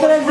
tres